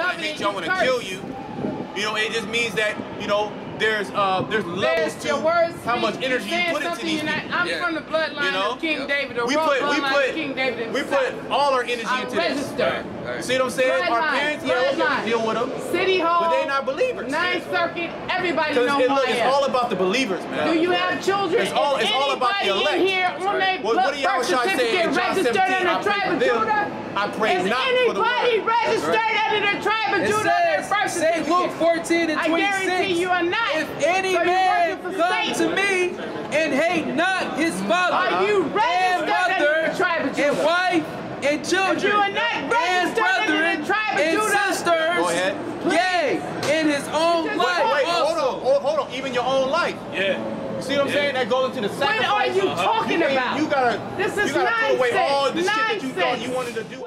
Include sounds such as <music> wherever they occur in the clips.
I want to hate you, I want to kill you. You know, it just means that you know there's uh there's levels There's to your words how much energy You're you put into these you're not- people. I'm Yeah. from the bloodline You know? of King Yep. David, the We put we put King David we put all our energy I'm into this. registered. Right. See what I'm saying? Our parents, yeah, okay, bloodline. we deal with them, City Hall, but they're not believers. Ninth Circuit, everybody Because know it, look, it's all about the believers, man. Do you have children? It's all- it's all about the anybody elect. in here on their What, what do y'all birth try to say certificate in John registered 17? under I the pray tribe for of them. Judah? I pray Is not for the anybody world. registered under the tribe of It Judah on their says, birth say certificate? Luke 14 and 26. I guarantee you are not. If any So man working come to me and hate not his father Are you and registered under mother the tribe of and wife and children If you are not and registered under brethren the tribe of and Judah, sisters, Go ahead. yea, in his own life wait, Wait, hold on, hold, hold on. Even your own life. Yeah. You see what I'm Yeah. saying? That goes into the What sacrifice. are you talking You, about? you gotta, This is you gotta throw away nonsense. all the shit that you thought Nonsense. you wanted to do.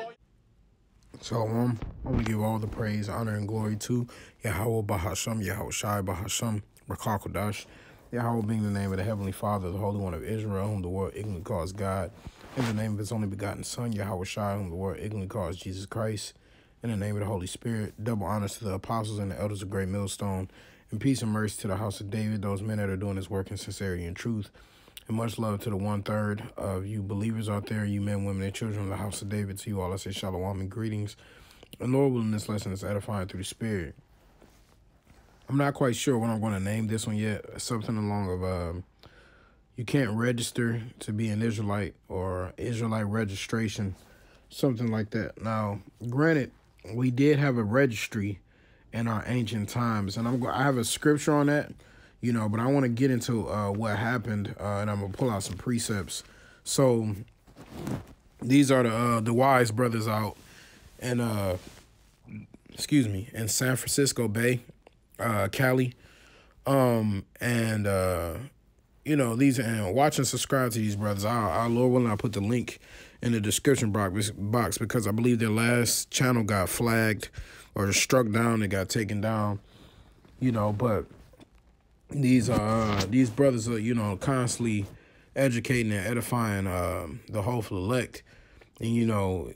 So um, I want to give all the praise, honor, and glory to Yahweh Bahasham, Yahweh Shai Bahasham, Rakakodash, Yahweh being the name of the Heavenly Father, the Holy One of Israel, whom the world ignorantly calls God, in the name of His only begotten Son, Yahweh Shai, whom the world ignorantly calls Jesus Christ, in the name of the Holy Spirit, double honors to the apostles and the elders of Great Millstone, and peace and mercy to the house of David, those men that are doing this work in sincerity and truth. And much love to the one third of you believers out there, you men, women, and children of the house of David. To you all, I say shalom and greetings. And Lord willing, this lesson is edifying through the Spirit. I'm not quite sure what I'm going to name this one yet. Something along of um, you can't register to be an Israelite or Israelite registration, something like that. Now, granted, we did have a registry in our ancient times, and I'm I have a scripture on that, you know, but I want to get into uh, what happened, uh, and I'm gonna pull out some precepts. So these are the uh, the wise brothers out and uh excuse me in San Francisco Bay, uh Cali. Um and uh you know these and watch and subscribe to these brothers. I'll, I'll Lord willing I'll put the link in the description box box because I believe their last channel got flagged or struck down, it got taken down. You know, but these uh these brothers are, you know, constantly educating and edifying um the hopeful elect. And you know,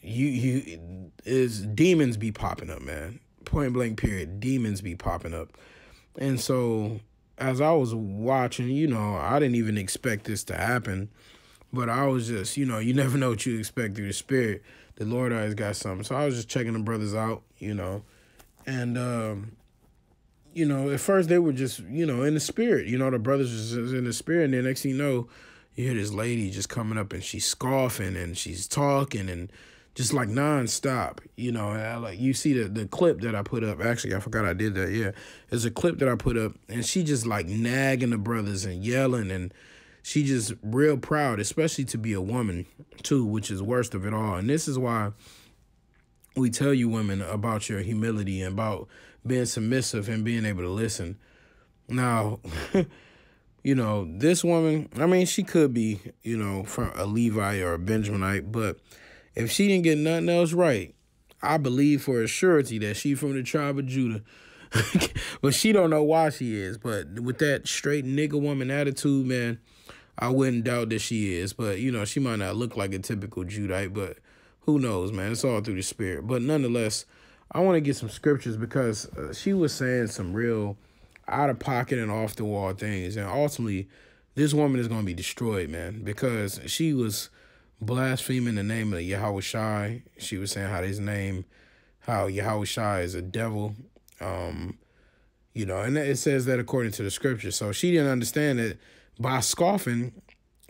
you you is demons be popping up, man. Point blank period. Demons be popping up. And so as I was watching, you know, I didn't even expect this to happen. But I was just, you know, you <laughs> never know what you expect through the spirit. The Lord always got something. So I was just checking the brothers out, you know. And um, you know, at first they were just, you know, in the spirit. You know, the brothers was in the spirit. And then next thing you know, you hear this lady just coming up and she's scoffing and she's talking and just like nonstop, you know. I, like you see the the clip that I put up. Actually, I forgot I did that. Yeah, there's a clip that I put up, and she just like nagging the brothers and yelling, and she just real proud, especially to be a woman too, which is worst of it all. And this is why we tell you women about your humility and about being submissive and being able to listen. Now, <laughs> you know, this woman, I mean, she could be, you know, from a Levi or a Benjaminite, but if she didn't get nothing else right, I believe for a surety that she from the tribe of Judah. <laughs> but she don't know why she is. But with that straight nigga woman attitude, man, I wouldn't doubt that she is. But, you know, she might not look like a typical Judite, but who knows, man? It's all through the spirit. But nonetheless, I want to get some scriptures because uh, she was saying some real out of pocket and off the wall things. And ultimately, this woman is going to be destroyed, man, because she was blaspheming the name of Yahweh Shai. She was saying how his name, how Yahweh Shai is a devil. Um, you know, and it says that according to the scripture. So she didn't understand that by scoffing,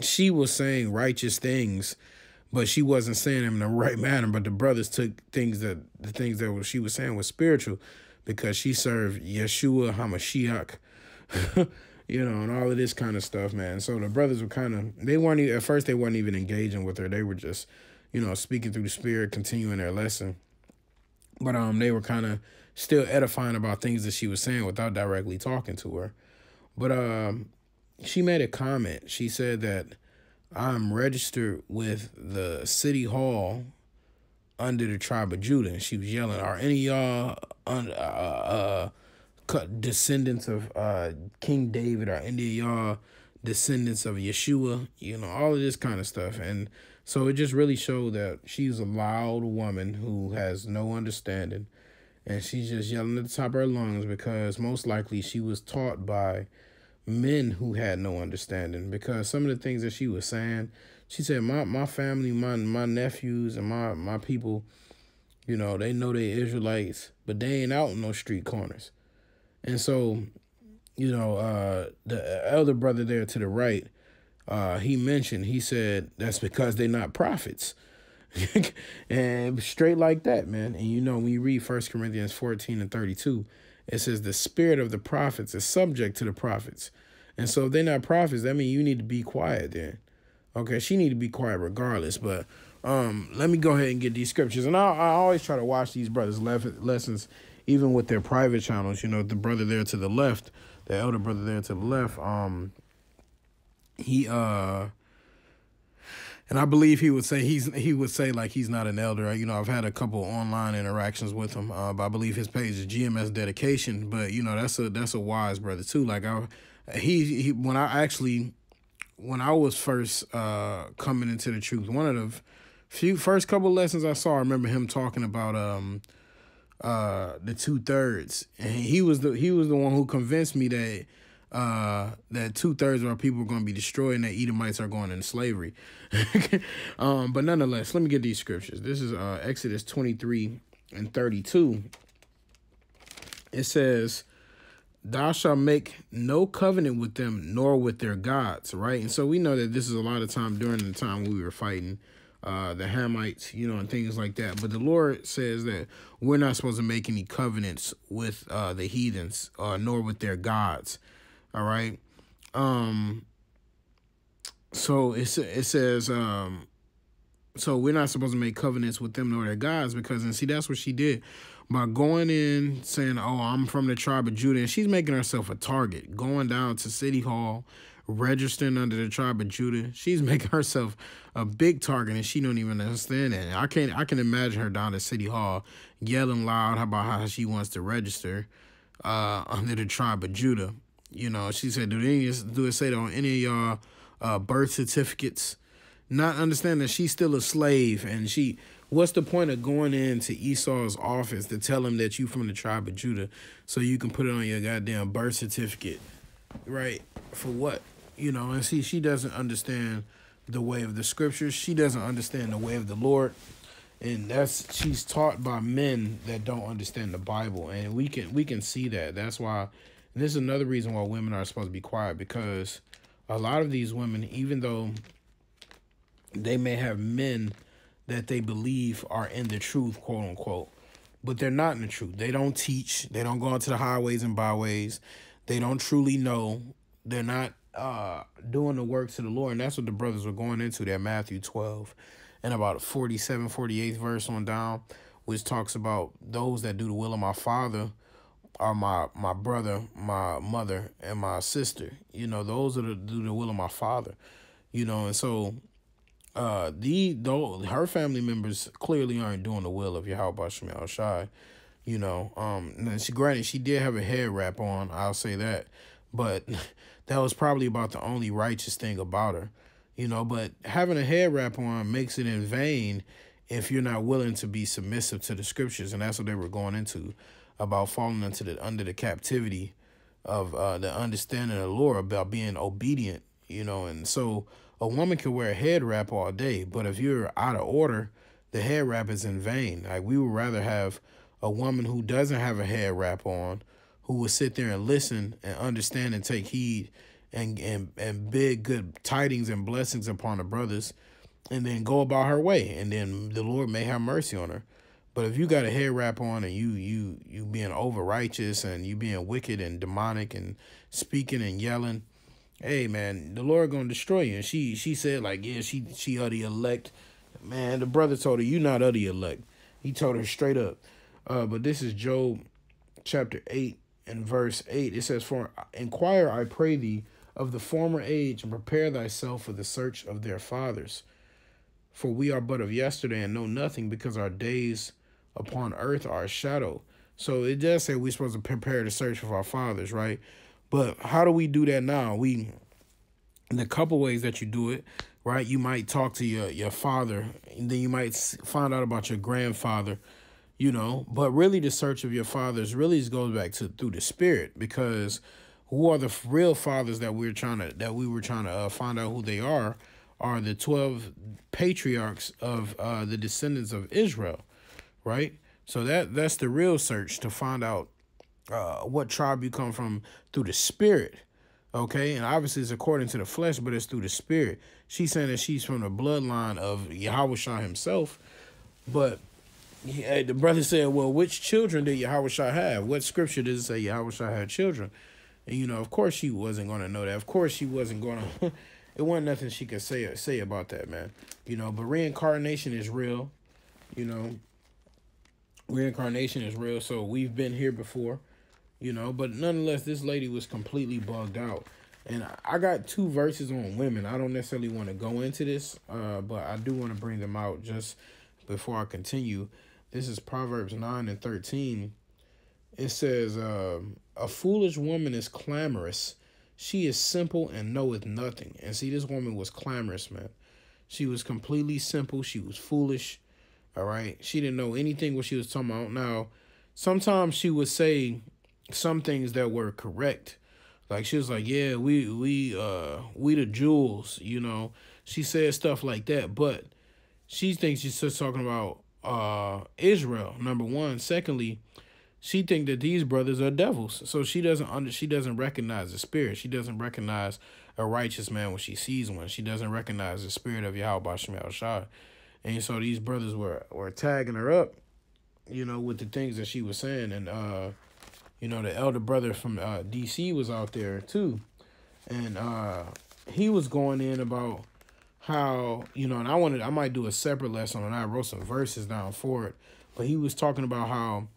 she was saying righteous things, but she wasn't saying them in the right manner. But the brothers took things that the things that she was saying was spiritual because she served Yeshua Hamashiach, <laughs> you know, and all of this kind of stuff, man. So the brothers were kind of they weren't at first they weren't even engaging with her. They were just, you know, speaking through the spirit, continuing their lesson. But um, they were kind of still edifying about things that she was saying without directly talking to her. But um, she made a comment. She said that I'm registered with the city hall under the tribe of Judah. And she was yelling, "Are any of y'all un- uh, uh, descendants of uh, King David? Are any of y'all descendants of Yeshua? You know, all of this kind of stuff." And So it just really showed that she's a loud woman who has no understanding. And she's just yelling at the top of her lungs because most likely she was taught by men who had no understanding. Because some of the things that she was saying, she said, My my family, my my nephews and my, my people, you know, they know they Israelites, but they ain't out in no street corners. And so, you know, uh the elder brother there to the right, uh, he mentioned, he said, that's because they're not prophets. <laughs> and straight like that, man. And you know, when you read First Corinthians 14 and 32, it says the spirit of the prophets is subject to the prophets. And so if they're not prophets, that means you need to be quiet then. Okay, she need to be quiet regardless. But um, let me go ahead and get these scriptures. And I, I always try to watch these brothers' lessons, even with their private channels. You know, the brother there to the left, the elder brother there to the left, um, he uh and I believe he would say he's he would say like he's not an elder. You know, I've had a couple online interactions with him, uh, but I believe his page is GMS Dedication. But you know, that's a that's a wise brother too. Like I, he, he when I actually when I was first uh coming into the truth, one of the few first couple lessons I saw, I remember him talking about um uh the two thirds, and he was the he was the one who convinced me that uh, that two thirds of our people are going to be destroyed and that Edomites are going into slavery. <laughs> um, but nonetheless, let me get these scriptures. This is uh, Exodus 23 and 32. It says, Thou shalt make no covenant with them, nor with their gods, right? And so we know that this is a lot of time during the time we were fighting uh, the Hamites, you know, and things like that. But the Lord says that we're not supposed to make any covenants with uh, the heathens, uh, nor with their gods. All right. Um so it it says um so we're not supposed to make covenants with them nor their gods because and see that's what she did. By going in saying oh i'm from the tribe of judah and she's making herself a target going down to city hall registering under the tribe of judah. She's <laughs> making herself a big target and she don't even understand that i can't i can imagine her down at city hall yelling loud about how she wants to register uh under the tribe of judah you know, she said, do any do it say that on any of y'all uh, birth certificates? Not understanding that she's still a slave, and she. What's the point of going into Esau's office to tell him that you from the tribe of Judah, so you can put it on your goddamn birth certificate, right? For what? You know, and see, she doesn't understand the way of the scriptures. She doesn't understand the way of the Lord and that's she's taught by men that don't understand the Bible, and we can we can see that. That's why and this is another reason why women are supposed to be quiet because a lot of these women, even though they may have men that they believe are in the truth, quote unquote, but they're not in the truth. They don't teach. They don't go into the highways and byways. They don't truly know. They're not uh, doing the works of the Lord. And that's what the brothers were going into there, Matthew 12 and about 47, 48th verse on down, which talks about those that do the will of my Father are my my brother, my mother, and my sister. You know, those are the do the will of my father. You know, and so uh the though her family members clearly aren't doing the will of Yahweh Shemel Shai. You know, um and she granted she did have a head wrap on, I'll say that. But <laughs> that was probably about the only righteous thing about her. You know, but having a head wrap on makes it in vain if you're not willing to be submissive to the scriptures, and that's what they were going into about falling into the under the captivity of uh, the understanding of the Lord about being obedient, you know. And so a woman can wear a head wrap all day, but if you're out of order, the head wrap is in vain. Like we would rather have a woman who doesn't have a head wrap on, who will sit there and listen and understand and take heed and and and big good tidings and blessings upon the brothers, and then go about her way, and then the Lord may have mercy on her. But if you got a hair wrap on and you you you being over righteous and you being wicked and demonic and speaking and yelling, hey man, the Lord gonna destroy you. And she she said like yeah she she are the elect. Man, the brother told her you not of the elect. He told her straight up. Uh, but this is Job chapter eight and verse eight. It says, "For inquire, I pray thee, of the former age, and prepare thyself for the search of their fathers. For we are but of yesterday and know nothing, because our days." Upon earth are a shadow. So it does say we're supposed to prepare to search for our fathers, right? But how do we do that now? We, in a couple ways that you do it, right? You might talk to your your father, and then you might find out about your grandfather, you know. But really, the search of your fathers really goes back to through the spirit, because who are the real fathers that we're trying to that we were trying to uh, find out who they are are the twelve patriarchs of uh, the descendants of Israel, right? So that that's the real search to find out uh, what tribe you come from through the spirit. Okay, and obviously it's according to the flesh, but it's through the spirit. She's saying that she's from the bloodline of Yahweh himself. But yeah, the brother said, Well, which children did Yahweh Shah have? What scripture does it say Yahweh Shah had children? And you know, of course she wasn't gonna know that. Of course she wasn't gonna <laughs> it wasn't nothing she could say say about that, man. You know, but reincarnation is real, you know. Reincarnation is real, so we've been here before you know but nonetheless this lady was completely bugged out. And i got two verses on women. I don't necessarily want to go into this uh but i do want to bring them out just before i continue. This is proverbs 9 and 13 it says uh, a foolish woman is clamorous. She is simple and knoweth nothing. And see this woman was clamorous man. She was completely simple. She was foolish all right she didn't know anything what she was talking about now sometimes she would say some things that were correct. Like she was like, "Yeah, we we uh we the jewels," you know. She said stuff like that, but she thinks she's just talking about uh Israel. Number one, secondly, she think that these brothers are devils, so she doesn't under she doesn't recognize the spirit. She doesn't recognize a righteous man when she sees one. She doesn't recognize the spirit of Yahweh Shah. And so these brothers were were tagging her up, you know, with the things that she was saying, and uh you know, the elder brother from uh, DC was out there too. And uh, he was going in about how, you know, and I wanted, I might do a separate lesson and I wrote some verses down for it. But he was talking about how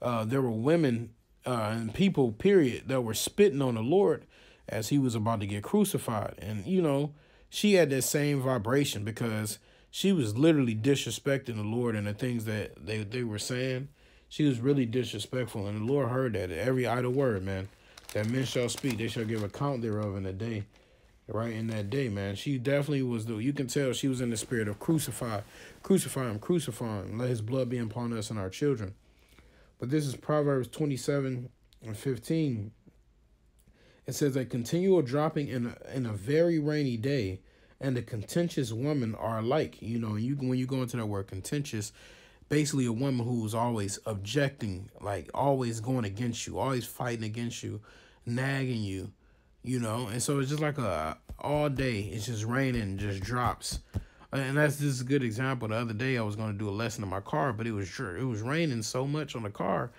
uh, there were women uh, and people, period, that were spitting on the Lord as he was about to get crucified. And, you know, she had that same vibration because she was literally disrespecting the Lord and the things that they, they were saying she was really disrespectful, and the Lord heard that every idle word, man. That men shall speak, they shall give account thereof in a day. Right in that day, man. She definitely was the you can tell she was in the spirit of crucify, crucify him, crucify him, let his blood be upon us and our children. But this is Proverbs 27 and 15. It says a continual dropping in a, in a very rainy day and the contentious woman are alike. You know, you when you go into that word contentious, basically a woman who's always objecting, like always going against you, always fighting against you, nagging you, you know. And so it's just like a all day. It's just raining, just drops. And that's just a good example. The other day I was going to do a lesson in my car, but it was it was raining so much on the car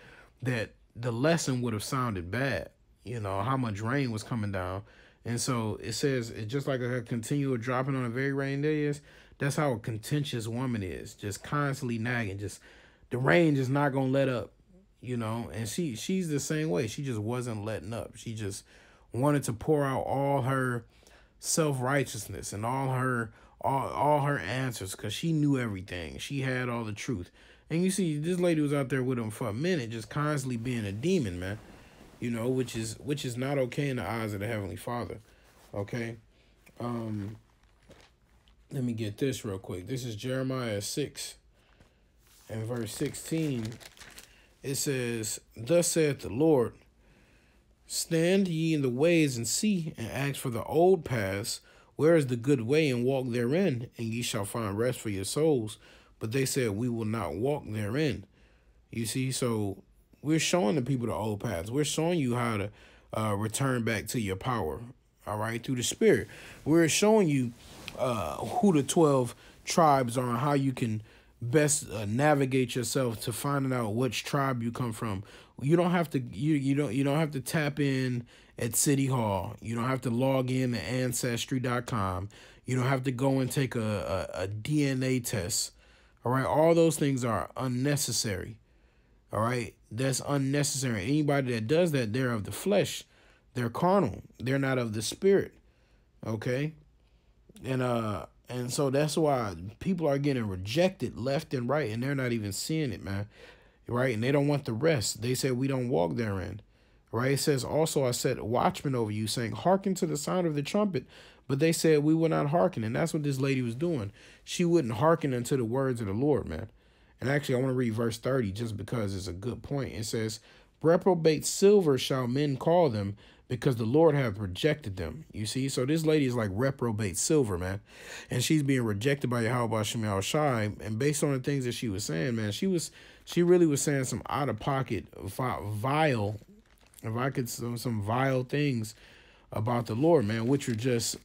that the lesson would have sounded bad. You know how much rain was coming down. And so it says it's just like a continual dropping on a very rainy day is that's how a contentious woman is, just constantly nagging, just the rain just not gonna let up, you know. And she she's the same way. She just wasn't letting up. She just wanted to pour out all her self righteousness and all her all all her answers because she knew everything. She had all the truth. And you see, this lady was out there with him for a minute, just constantly being a demon, man. You know, which is which is not okay in the eyes of the Heavenly Father. Okay. Um let me get this real quick. This is Jeremiah 6 and verse 16. It says, Thus saith the Lord, Stand ye in the ways and see, and ask for the old paths, where is the good way, and walk therein, and ye shall find rest for your souls. But they said, We will not walk therein. You see, so we're showing the people the old paths. We're showing you how to uh, return back to your power, all right, through the Spirit. We're showing you uh, who the 12 tribes are and how you can best uh, navigate yourself to finding out which tribe you come from. You don't have to you you don't you don't have to tap in at City Hall. You don't have to log in to ancestry.com. You don't have to go and take a, a, a DNA test. All right, all those things are unnecessary. All right, that's unnecessary. Anybody that does that, they're of the flesh. They're carnal. They're not of the spirit. Okay? and uh and so that's why people are getting rejected left and right and they're not even seeing it man right and they don't want the rest they say we don't walk therein Right? It says, Also I set watchmen over you, saying, Hearken to the sound of the trumpet. But they said we would not hearken. And that's what this lady was doing. She wouldn't hearken unto the words of the Lord, man. And actually, I want to read verse 30 just because it's a good point. It says, Reprobate silver shall men call them, because the Lord hath rejected them. You see, so this lady is like reprobate silver, man, and she's being rejected by Yahweh Shemel Shai. And based on the things that she was saying, man, she was she really was saying some out of pocket, vile, if I could some some vile things about the Lord, man, which were just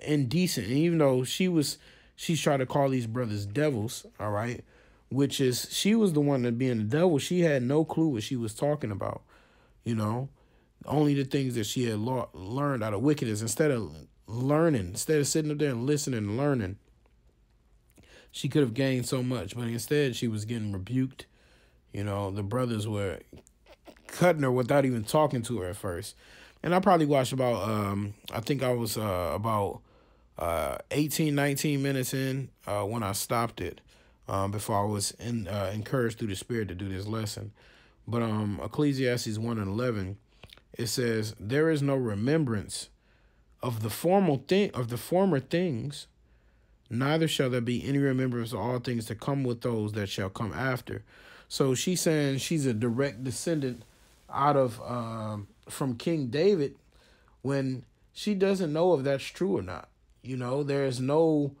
indecent. And even though she was, she's trying to call these brothers devils, all right, which is she was the one that being the devil. She had no clue what she was talking about, you know only the things that she had learned out of wickedness instead of learning, instead of sitting up there and listening and learning, she could have gained so much. But instead, she was getting rebuked. You know, the brothers were cutting her without even talking to her at first. And I probably watched about, um, I think I was uh, about uh, 18, 19 minutes in uh, when I stopped it um, before I was in, uh, encouraged through the Spirit to do this lesson. But um, Ecclesiastes 1 and 11 it says, There is no remembrance of the formal thing of the former things, neither shall there be any remembrance of all things to come with those that shall come after. So she's saying she's a direct descendant out of um, from King David when she doesn't know if that's true or not. You know, there is no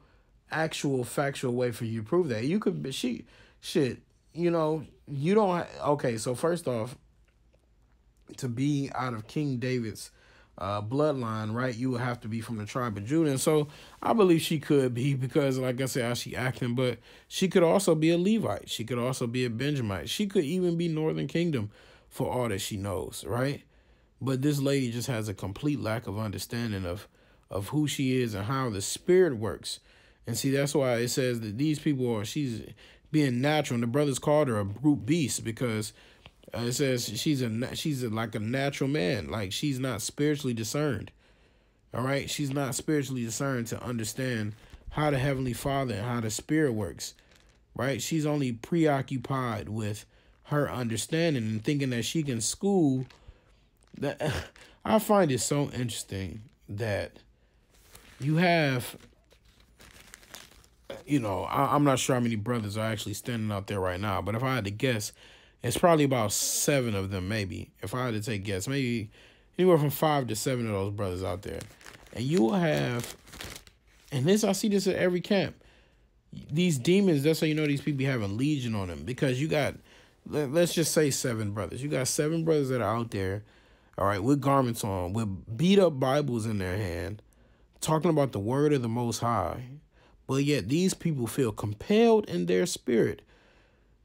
actual factual way for you to prove that. You could be she shit, you know, you don't okay, so first off, to be out of King David's uh, bloodline, right, you would have to be from the tribe of Judah. And so I believe she could be <laughs> because, like I said, how she acting, but she could also be a Levite. She could also be a Benjamite. She could even be Northern Kingdom for all that she knows, right? But this lady just has a complete lack of understanding of of who she is and how the spirit works. And see, that's why it says that these people are she's being natural. And the brothers called her a brute beast because uh, it says she's a she's a, like a natural man, like she's not spiritually discerned. All right, she's not spiritually discerned to understand how the heavenly Father and how the Spirit works. Right, she's only preoccupied with her understanding and thinking that she can school. That <laughs> I find it so interesting that you have you know, I, am not sure how many brothers are actually standing out there right now, but if I had to guess, it's probably about seven of them, maybe. If I had to take guess, maybe anywhere from five to seven of those brothers out there. And you will have, and this I see this at every camp. These demons, that's how you know these people have a legion on them. Because you got, let, let's just say seven brothers. You got seven brothers that are out there, all right, with garments on, with beat up Bibles in their hand, talking about the word of the Most High. But yet these people feel compelled in their spirit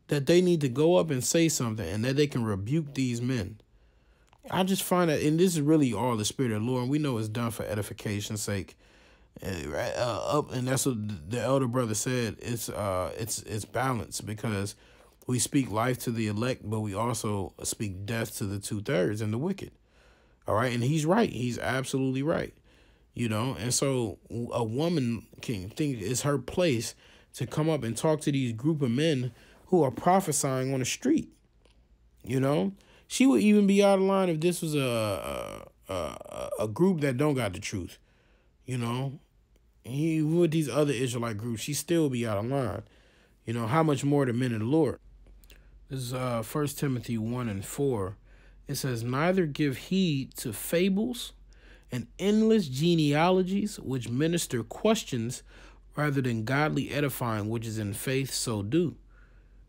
that they need to go up and say something and that they can rebuke these men. I just find that, and this is really all the Spirit of the Lord. And we know it's done for edification's sake. And, uh, up, and that's what the elder brother said. It's uh, it's it's balanced because we speak life to the elect, but we also speak death to the two thirds and the wicked. All right, and he's right. He's absolutely right. You know, and so a woman can think it's her place to come up and talk to these group of men who are prophesying on the street. You know, she would even be out of line if this was a a, a group that don't got the truth. You know, he with these other Israelite groups, she still be out of line. You know, how much more the men of the Lord. This is uh First Timothy one and four. It says, Neither give heed to fables and endless genealogies which minister questions rather than godly edifying which is in faith so do.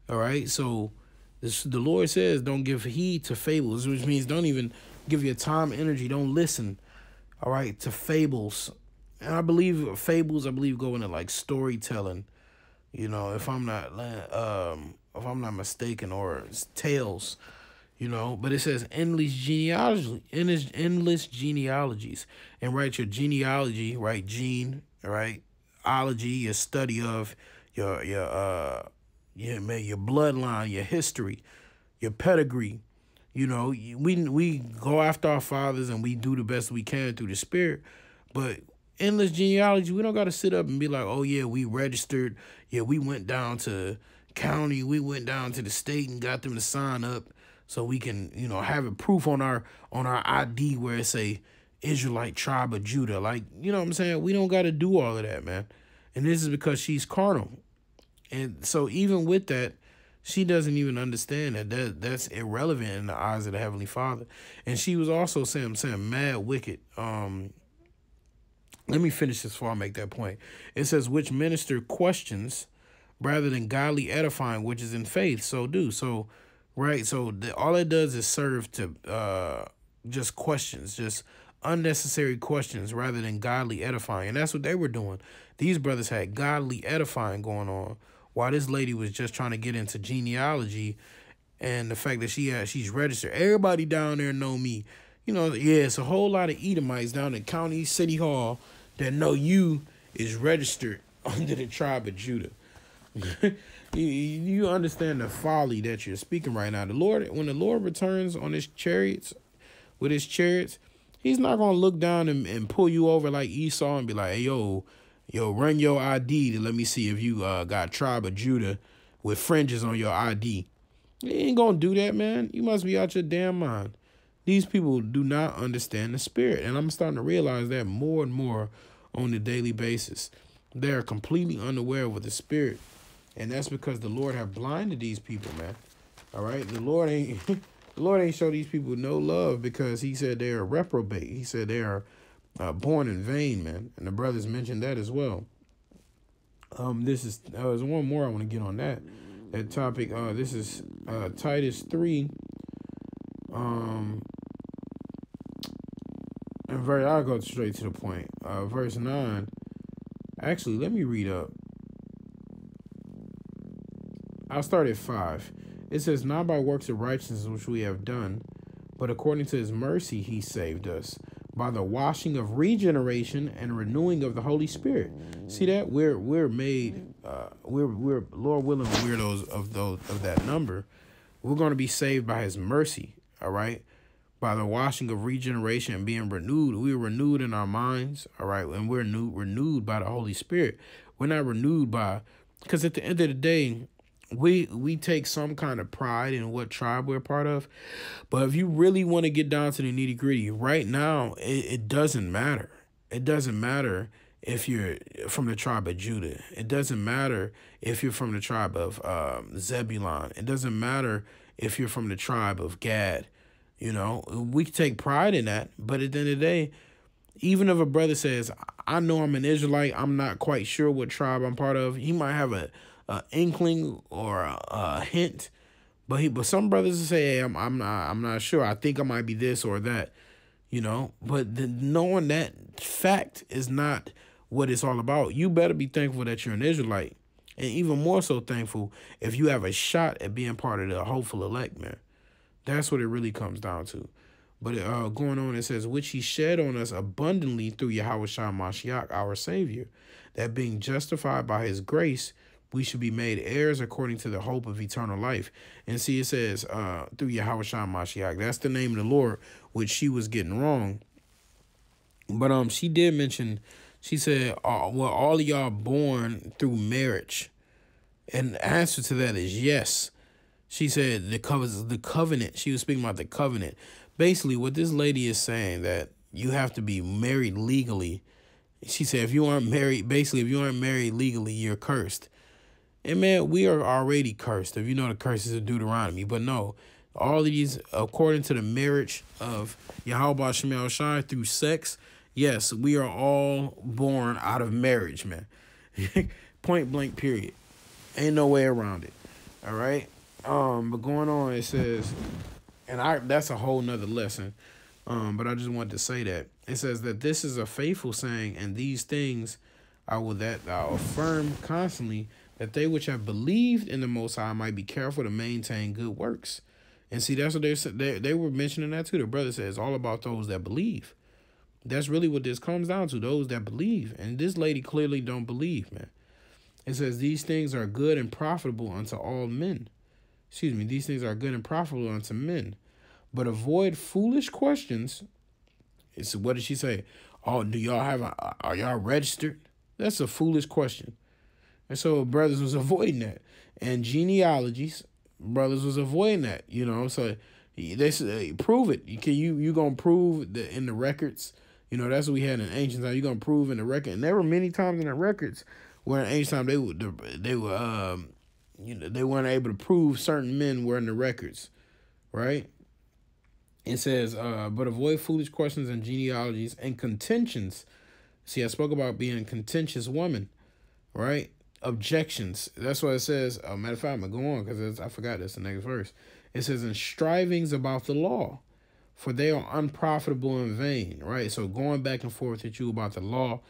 All right. So this, the Lord says, don't give heed to fables, which means don't even give your time, energy. Don't listen. All right. To fables. And I believe fables, I believe go into like storytelling. You know, if I'm not, um, if I'm not mistaken, or tales, you know. But it says endless genealogy, endless, endless genealogies, and write your genealogy, right? Gene, right? Ology, your study of your your uh yeah, man, your bloodline, your history, your pedigree. You know, we we go after our fathers and we do the best we can through the spirit, but endless genealogy, we don't got to sit up and be like, oh yeah, we registered, yeah, we went down to county, we went down to the state and got them to sign up so we can, you know, have a proof on our on our ID where it say Israelite tribe of Judah. Like, you know what I'm saying? We don't got to do all of that, man. And this is because she's carnal. And so even with that, she doesn't even understand that, that that's irrelevant in the eyes of the Heavenly Father. And she was also saying, saying mad wicked. Um, let me finish this before I make that point. It says, which minister questions rather than godly edifying, which is in faith. So do. So, right. So the, all it does is serve to uh, just questions, just unnecessary questions rather than godly edifying. And that's what they were doing. These brothers had godly edifying going on while this lady was just trying to get into genealogy and the fact that she had she's registered. Everybody down there know me. You know, yeah, it's a whole lot of Edomites down in County City Hall that know you is registered <laughs> under the tribe of Judah. <laughs> you, you understand the folly that you're speaking right now. The Lord, when the Lord returns on his chariots, with his chariots, he's not gonna look down and, and pull you over like Esau and be like, hey yo, yo, run your ID to let me see if you uh, got tribe of Judah with fringes on your ID. You ain't gonna do that, man. You must be out your damn mind. These people do not understand the spirit. And I'm starting to realize that more and more on a daily basis. They are completely unaware of the spirit. And that's because the Lord have blinded these people, man. All right. The Lord ain't <laughs> the Lord ain't show these people no love because he said they are reprobate. He said they are uh, born in vain, man. And the brothers mentioned that as well. Um, this is uh, there's one more I want to get on that that topic. Uh, this is uh Titus three. Um, and very I'll go straight to the point. Uh, verse nine. Actually, let me read up. I'll start at five. It says, Not by works of righteousness which we have done, but according to his mercy he saved us by the washing of regeneration and renewing of the Holy Spirit. See that we're we're made uh, we're we're Lord willing we're those of those of that number. We're going to be saved by His mercy. All right, by the washing of regeneration and being renewed. We are renewed in our minds. All right, and we're new renewed by the Holy Spirit. We're not renewed by because at the end of the day, we we take some kind of pride in what tribe we're part of but if you really want to get down to the nitty gritty right now it, it doesn't matter. It doesn't matter if you're from the tribe of judah. It doesn't matter if you're from the tribe of um, zebulon. It doesn't matter if you're from the tribe of gad you know? We take pride in that but at the end of the day even if a brother says i know i'm an israelite i'm not quite sure what tribe i'm part of he might have a a inkling or a, a hint. But he, but some brothers say, hey, I'm, I'm not, I'm not sure. I think I might be this or that, you know. But the, knowing that fact is not what it's all about. You better be thankful that you're an Israelite, and even more so thankful if you have a shot at being part of the hopeful elect, man. That's what it really comes down to. But uh, going on, it says, which he shed on us abundantly through Yahweh Shah Mashiach, our Savior, that being justified by his grace, we should be made heirs according to the hope of eternal life. And see, it says, uh, through Yahweh Mashiach. That's the name of the Lord, which she was getting wrong. But um, she did mention, she said, uh, well, all of y'all born through marriage. And the answer to that is yes. She said the covenant, the covenant. She was speaking about the covenant. Basically, what this lady is saying that you have to be married legally. She said if you aren't married, basically, if you aren't married legally, you're cursed. And man, we are already cursed. If you know the curses of Deuteronomy, but no, all these according to the marriage of Yahweh Shemel Shai through sex. Yes, we are all born out of marriage, man. <laughs> Point blank. Period. Ain't no way around it. All right. Um, but going on, it says, and I that's a whole nother lesson. Um, but I just wanted to say that it says that this is a faithful saying, and these things I will that I affirm constantly that they which have believed in the Most High might be careful to maintain good works. And see, that's what they. They, they were mentioning that too. The brother says all about those that believe. That's really what this comes down to, those that believe. And this lady clearly don't believe, man. It says these things are good and profitable unto all men. Excuse me, these things are good and profitable unto men. But avoid foolish questions. It's what did she say? Oh, do y'all have a, are y'all registered? That's a foolish question. And so brothers was avoiding that. And genealogies, brothers was avoiding that, you know. So They say prove it. Can you you gonna prove the in the records. You know that's what we had in ancient time. You gonna prove in the record. And there were many times in the records where in ancient time they would they were um you know they weren't able to prove certain men were in the records, right? It says, uh, but avoid foolish questions and genealogies and contentions. See, I spoke about being a contentious woman, right? Objections. That's what it says. Uh, matter of fact, I'm going to go on because I forgot this the next verse. It says, in strivings about the law, for they are unprofitable and vain, right? So going back and forth with you about the law,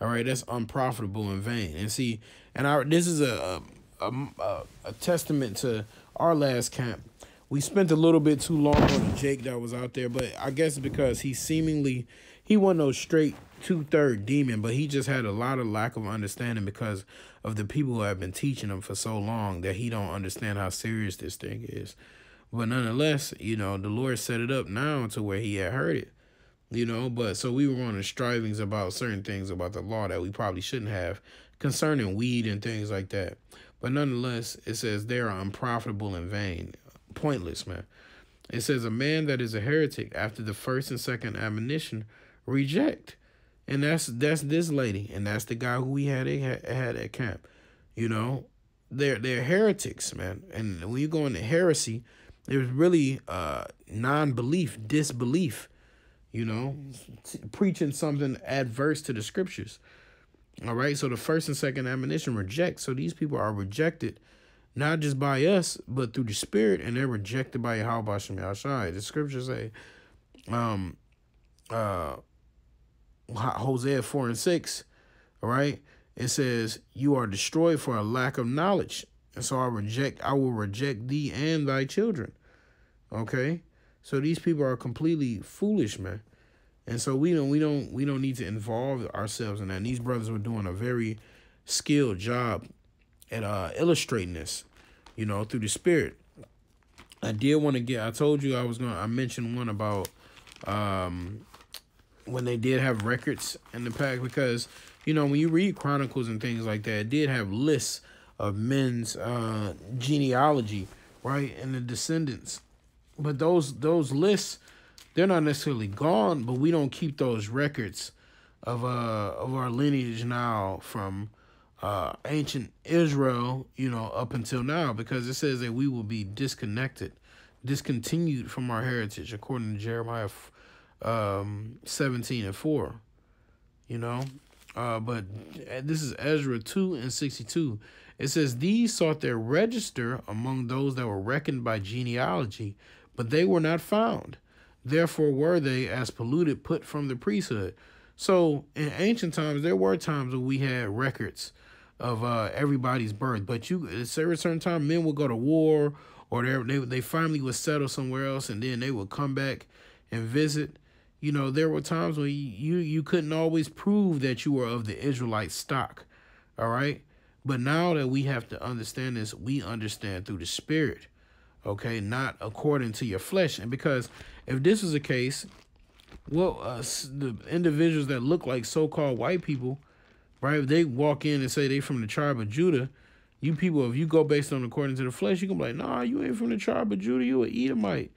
all right, that's unprofitable and vain. And see, and our this is a a, a, a testament to our last camp we spent a little bit too long on the Jake that was out there, but I guess because he seemingly he wasn't no straight two third demon, but he just had a lot of lack of understanding because of the people who have been teaching him for so long that he don't understand how serious this thing is. But nonetheless, you know, the Lord set it up now to where he had heard it. You know, but so we were on the strivings about certain things about the law that we probably shouldn't have concerning weed and things like that. But nonetheless, it says they are unprofitable and vain pointless, man. It says a man that is a heretic after the first and second admonition reject. And that's that's this lady, and that's the guy who we had had at camp. You know, they're they're heretics, man. And when you go into heresy, there's really uh non-belief, disbelief. You know, preaching something adverse to the scriptures. All right, so the first and second admonition reject. So these people are rejected not just by us, but through the Spirit, and they're rejected by Yahweh Shem Yashai. The scriptures say, um, uh, Hosea 4 and 6, all right? It says, You are destroyed for a lack of knowledge. And so I reject, I will reject thee and thy children. Okay? So these people are completely foolish, man. And so we don't we don't we don't need to involve ourselves in that. And these brothers were doing a very skilled job at uh, illustrating this, you know, through the spirit. I did want to get. I told you I was gonna. I mentioned one about um, when they did have records in the pack because you know when you read chronicles and things like that, it did have lists of men's uh, genealogy, right, and the descendants. But those those lists, they're not necessarily gone, but we don't keep those records of uh of our lineage now from uh, ancient Israel, you know, up until now, because it says that we will be disconnected, discontinued from our heritage, according to Jeremiah um, 17 and 4, you know. Uh, but this is Ezra 2 and 62. It says, These sought their register among those that were reckoned by genealogy, but they were not found. Therefore were they, as polluted, put from the priesthood. So in ancient times, there were times when we had records of uh, everybody's birth. But you, at a certain time, men would go to war, or they they finally would settle somewhere else, and then they would come back and visit. You know, there were times when you you couldn't always prove that you were of the Israelite stock. All right, but now that we have to understand this, we understand through the Spirit. Okay, not according to your flesh, and because if this is the case, well, uh, the individuals that look like so-called white people right? If they walk in and say they from the tribe of Judah, you people, if you go based on according to the flesh, you can be like, nah, you ain't from the tribe of Judah, you an Edomite.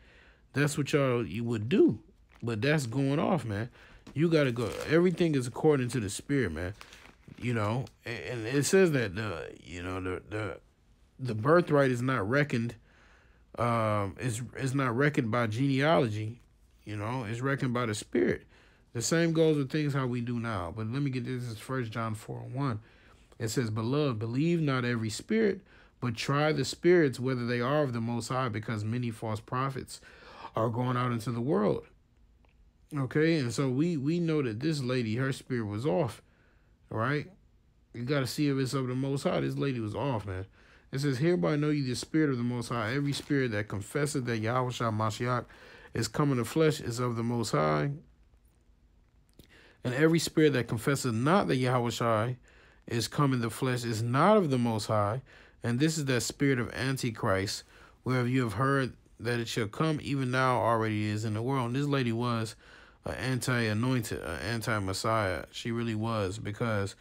That's what y'all you would do. But that's going off, man. You gotta go. Everything is according to the spirit, man. You know, and, it says that the you know the the the birthright is not reckoned. Um, is is not reckoned by genealogy. You know, it's reckoned by the spirit. The same goes with things how we do now. But let me get this. This is First John 4 and 1. It says, Beloved, believe not every spirit, but try the spirits whether they are of the Most High, because many false prophets are going out into the world. Okay, and so we we know that this lady, her spirit was off. Right, you got to see if it's of the Most High. This lady was off, man. It says, Hereby know you the spirit of the Most High. Every spirit that confesseth that Yahweh Mashiach is coming to flesh is of the Most High. And every spirit that confesses not that Yahweh is come in the flesh is not of the Most High. And this is that spirit of Antichrist, wherever you have heard that it shall come, even now already is in the world. And this lady was an anti-anointed, an anti-Messiah. She really was because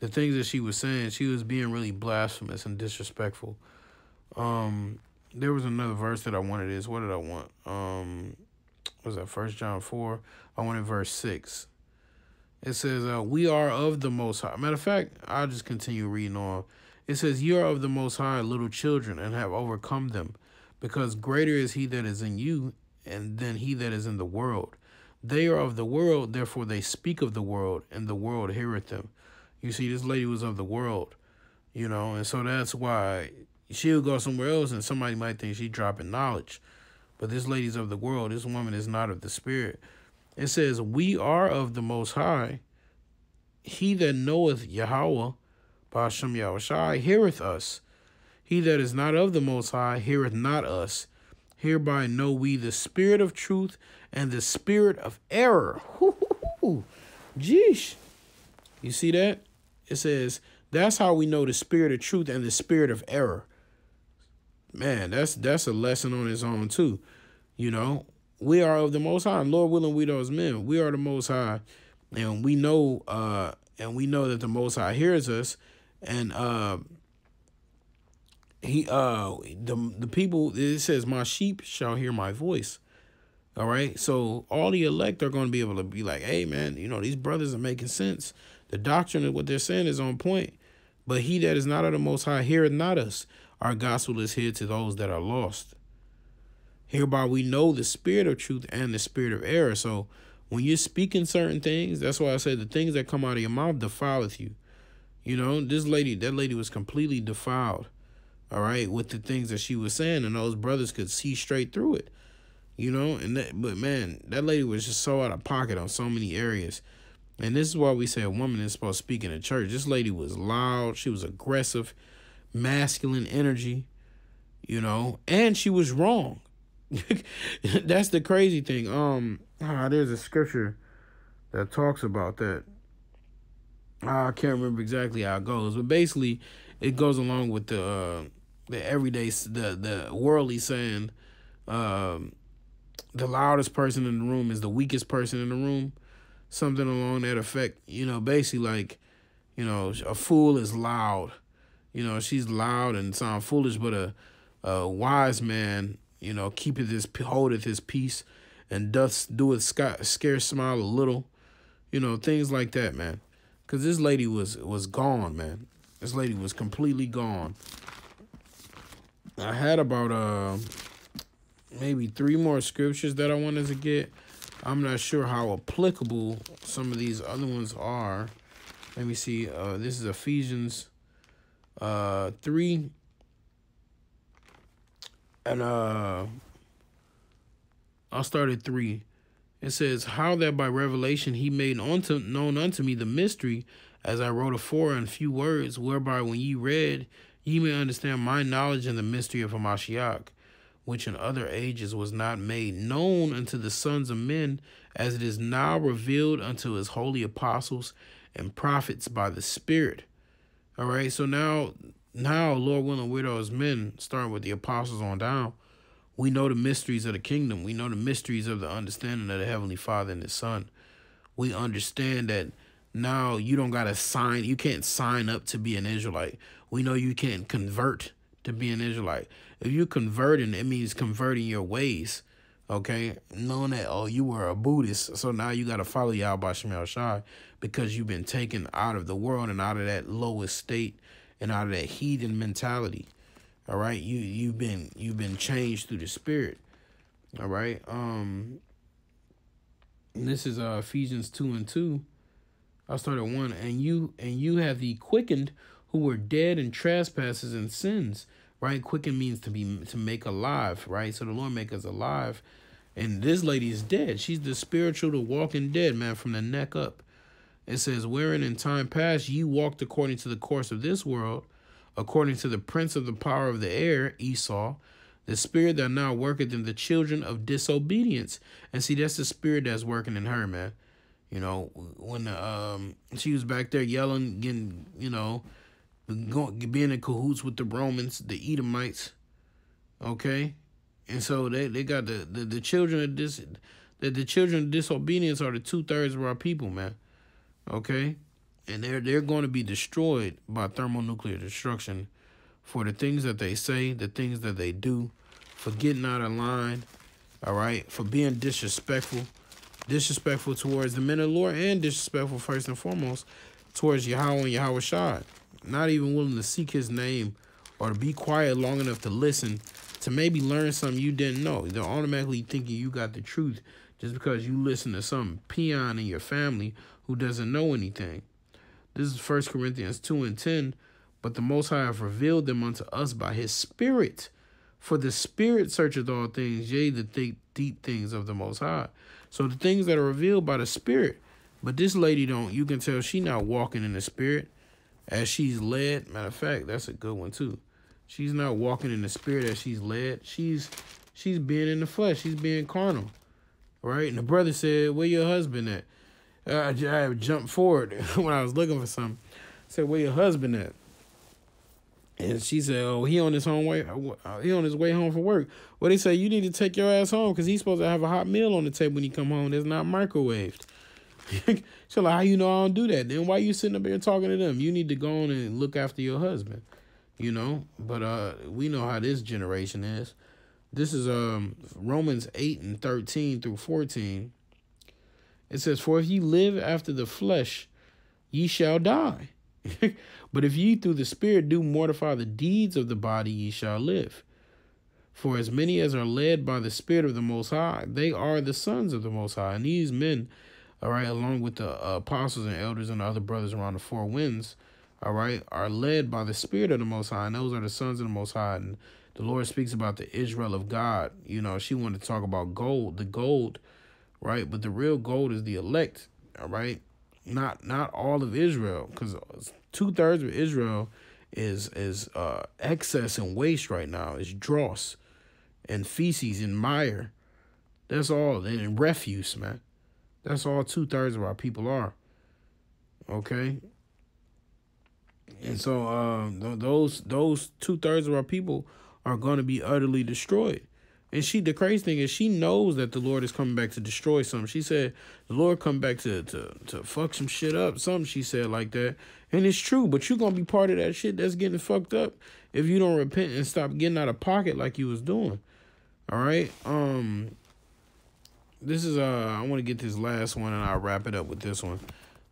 the things that she was saying, she was being really blasphemous and disrespectful. Um, there was another verse that I wanted. Is what did I want? Um, was that First John four? I wanted verse six. It says, uh, "We are of the Most High." Matter of fact, I'll just continue reading on. It says, "You are of the Most High, little children, and have overcome them, because greater is He that is in you, and than He that is in the world. They are of the world, therefore they speak of the world, and the world heareth them." You see, this lady was of the world, you know, and so that's why she'll go somewhere else, and somebody might think she's dropping knowledge, but this lady's of the world. This woman is not of the spirit. It says, We are of the Most High. He that knoweth Yahweh, Bashem Yahushai, heareth us. He that is not of the Most High heareth not us. Hereby know we the spirit of truth and the spirit of error. Jeesh. You see that? It says, that's how we know the spirit of truth and the spirit of error. Man, that's that's a lesson on its own too. You know, we are of the most high and lord willing we those men we are the most high and we know uh and we know that the most high hears us and uh he uh the the people it says my sheep shall hear my voice all right so all the elect are going to be able to be like hey man you know these brothers are making sense the doctrine of what they're saying is on point but he that is not of the most high heareth not us our gospel is here to those that are lost Hereby we know the spirit of truth and the spirit of error. So when you're speaking certain things, that's why I said the things that come out of your mouth defileth you. You know, this lady, that lady was completely defiled, all right, with the things that she was saying, and those brothers could see straight through it. You know, and that but man, that lady was just so out of pocket on so many areas. And this is why we say a woman is supposed to speak in a church. This lady was loud, she was aggressive, masculine energy, you know, and she was wrong. <laughs> That's the crazy thing. Um, ah, there's a scripture that talks about that. Ah, I can't remember exactly how it goes, but basically, it goes along with the uh, the everyday the the worldly saying, um, the loudest person in the room is the weakest person in the room, something along that effect. You know, basically like, you know, a fool is loud. You know, she's loud and sound foolish, but a a wise man you know, keepeth his holdeth his peace, and doth doeth scarce smile a little, you know, things like that, man. Cause this lady was was gone, man. This lady was completely gone. I had about uh maybe three more scriptures that I wanted to get. I'm not sure how applicable some of these other ones are. Let me see. Uh, this is Ephesians uh, 3 and uh I'll start at three. It says, How that by revelation he made unto known unto me the mystery, as I wrote afore in few words, whereby when ye read, ye may understand my knowledge in the mystery of Hamashiach, which in other ages was not made known unto the sons of men, as it is now revealed unto his holy apostles and prophets by the Spirit. All right, so now now, Lord willing, we're those men, starting with the apostles on down. We know the mysteries of the kingdom. We know the mysteries of the understanding of the Heavenly Father and His Son. We understand that now you don't got to sign, you can't sign up to be an Israelite. We know you can't convert to be an Israelite. If you're converting, it means converting your ways. Okay, knowing that oh you were a Buddhist, so now you got to follow Yahweh Shemel Shai because you've been taken out of the world and out of that lowest state and out of that heathen mentality. All right, you you've been you've been changed through the spirit. All right. Um this is uh Ephesians 2 and 2. I started one and you and you have the quickened who were dead in trespasses and sins. Right? Quicken means to be to make alive, right? So the Lord make us alive. And this lady is dead. She's the spiritual, the walking dead, man, from the neck up. It says, Wherein in time past ye walked according to the course of this world, according to the prince of the power of the air, Esau, the spirit that now worketh in the children of disobedience. And see, that's the spirit that's working in her, man. You know, when um she was back there yelling, getting, you know, being in cahoots with the Romans, the Edomites. Okay? And so they, they got the, the, the children of dis the, the children of disobedience are the two thirds of our people, man okay? And they're they're going to be destroyed by thermonuclear destruction for the things that they say, the things that they do, for getting out of line, all right, for being disrespectful, disrespectful towards the men of the Lord, and disrespectful first and foremost towards Yahweh and Yahweh Shai. Not even willing to seek his name or to be quiet long enough to listen to maybe learn something you didn't know. They're automatically thinking you got the truth just because you listen to some peon in your family who doesn't know anything. This is First Corinthians 2 and 10. But the Most High have revealed them unto us by his Spirit. For the Spirit searcheth all things, yea, the deep things of the Most High. So the things that are revealed by the Spirit. But this lady don't, you can tell she not walking in the Spirit as she's led. Matter of fact, that's a good one too. She's not walking in the Spirit as she's led. She's she's being in the flesh. She's being carnal. Right? And the brother said, where your husband at? I, I jumped forward <laughs> when I was looking for something. I said, where your husband at? And she said, "Oh, he on his home way. uh, He on his way home from work. Well, they say you need to take your ass home because he's supposed to have a hot meal on the table when he come home. That's not microwaved." <laughs> so like, how you know I don't do that? Then why you sitting up here talking to them? You need to go on and look after your husband, you know. But uh, we know how this generation is. This is um Romans eight and thirteen through fourteen. It says, "For if ye live after the flesh, ye shall die." <laughs> but if ye through the Spirit do mortify the deeds of the body, ye shall live. For as many as are led by the Spirit of the Most High, they are the sons of the Most High. And these men, all right, along with the uh, apostles and elders and the other brothers around the four winds, all right, are led by the Spirit of the Most High. And those are the sons of the Most High. And the Lord speaks about the Israel of God. You know, she wanted to talk about gold, the gold, right? But the real gold is the elect, all right? not not all of Israel, because two thirds of Israel is is uh, excess and waste right now. It's dross and feces and mire. That's all. And refuse, man. That's all two thirds of our people are. Okay. And so um, th- those those two thirds of our people are going to be utterly destroyed. And she, the crazy thing is, she knows that the Lord is coming back to destroy something. She said, the Lord come back to, to, to fuck some shit up. Something she said like that. And it's true, but you're going to be part of that shit that's getting fucked up if you don't repent and stop getting out of pocket like you was doing. All right. Um, this is, uh, I want to get this last one and I'll wrap it up with this one.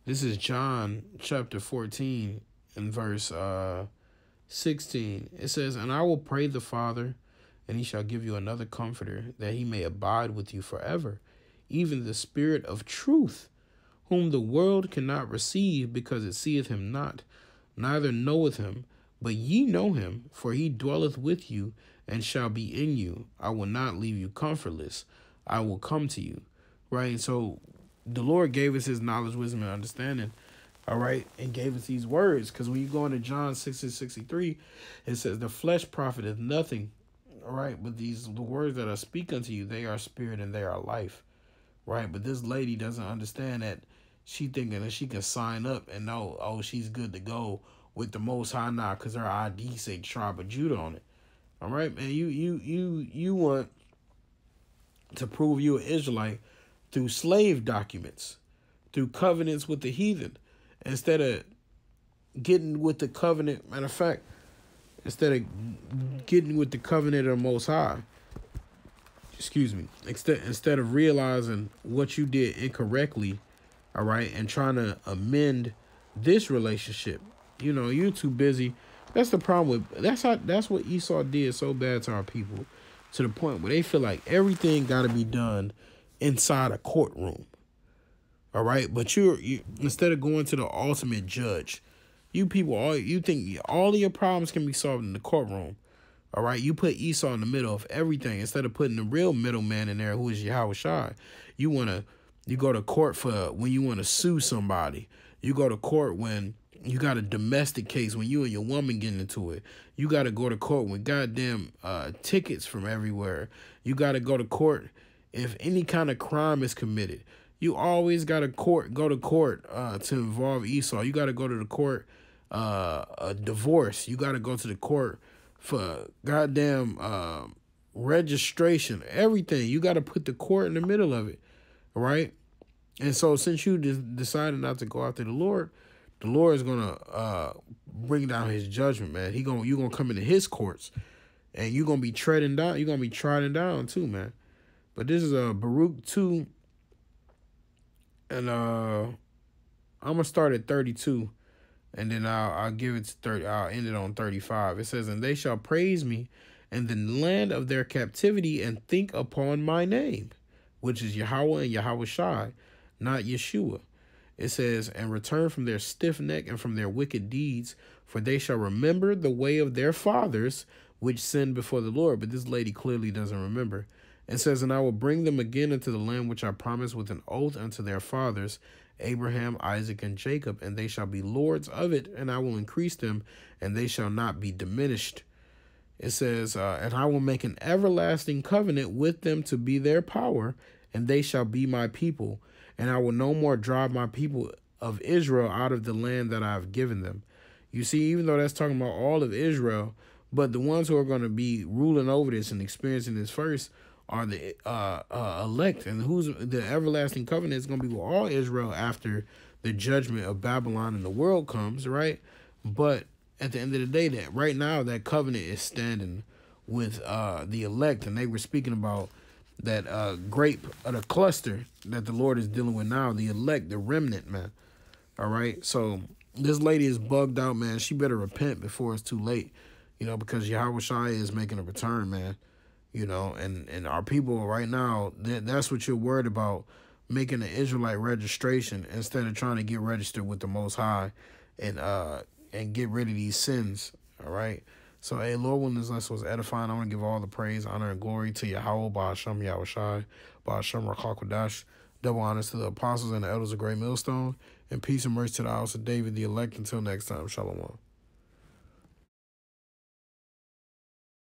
This is John chapter 14 and verse, uh, 16. It says, and I will pray the Father and he shall give you another comforter, that he may abide with you forever, even the Spirit of truth, whom the world cannot receive, because it seeth him not, neither knoweth him. But ye know him, for he dwelleth with you, and shall be in you. I will not leave you comfortless. I will come to you. Right? So the Lord gave us his knowledge, wisdom, and understanding. All right, and gave us these words. Because when you go into John 6 and 63, it says, The flesh profiteth nothing all right, but these the words that I speak unto you, they are spirit and they are life. Right? But this lady doesn't understand that she thinking that she can sign up and know, oh, she's good to go with the most high now because her ID say tribe of Judah on it. All right, man. You you you you want to prove you an Israelite through slave documents, through covenants with the heathen, instead of getting with the covenant. Matter of fact, instead of getting with the covenant of the Most High. Excuse me. Instead, instead of realizing what you did incorrectly, all right, and trying to amend this relationship, you know, you're too busy. That's the problem with that's how that's what Esau did so bad to our people, to the point where they feel like everything got to be done inside a courtroom. All right, but you're you instead of going to the ultimate judge, you people, all you think all of your problems can be solved in the courtroom. All right, you put Esau in the middle of everything instead of putting the real middleman in there, who is Yahweh Shai. You wanna, you go to court for when you want to sue somebody. You go to court when you got a domestic case when you and your woman get into it. You got to go to court with goddamn uh, tickets from everywhere. You got to go to court if any kind of crime is committed. You always got to court go to court uh, to involve Esau. You got to go to the court uh, a divorce, you got to go to the court for goddamn uh, registration, everything. You got to put the court in the middle of it, right? And so, since you decided not to go after the Lord, the Lord is gonna uh, bring down His judgment, man. He gonna you gonna come into His courts, and you're gonna be treading down. You're gonna be trotting down too, man. But this is a uh, Baruch two, and uh, I'm gonna start at 32, and then I'll I'll give it to 30. I'll end it on 35. It says, "And they shall praise me." In the land of their captivity, and think upon my name, which is Yahweh and Yahweh Shai, not Yeshua. It says, and return from their stiff neck and from their wicked deeds, for they shall remember the way of their fathers, which sinned before the Lord. But this lady clearly doesn't remember. It says, And I will bring them again into the land which I promised with an oath unto their fathers, Abraham, Isaac, and Jacob, and they shall be lords of it, and I will increase them, and they shall not be diminished. It says, uh, And I will make an everlasting covenant with them to be their power, and they shall be my people. And I will no more drive my people of Israel out of the land that I have given them. You see, even though that's talking about all of Israel, but the ones who are going to be ruling over this and experiencing this first are the uh, uh, elect, and who's the everlasting covenant is going to be with all Israel after the judgment of Babylon and the world comes, right? But at the end of the day, that right now that covenant is standing with uh, the elect, and they were speaking about that uh, grape of the cluster that the Lord is dealing with now, the elect, the remnant, man. All right, so this lady is bugged out, man. She better repent before it's too late, you know, because Yahweh is making a return, man. You know, and and our people right now, that that's what you're worried about, making an Israelite registration instead of trying to get registered with the Most High, and uh and get rid of these sins. All right. So, hey, Lord, when this lesson was edifying, I want to give all the praise, honor, and glory to Yahweh, Ba'ashem, Yahweh Shai, Ba'ashem, Rakakwadash. Double honors to the apostles and the elders of Great Millstone, and peace and mercy to the house of David, the elect. Until next time, Shalom.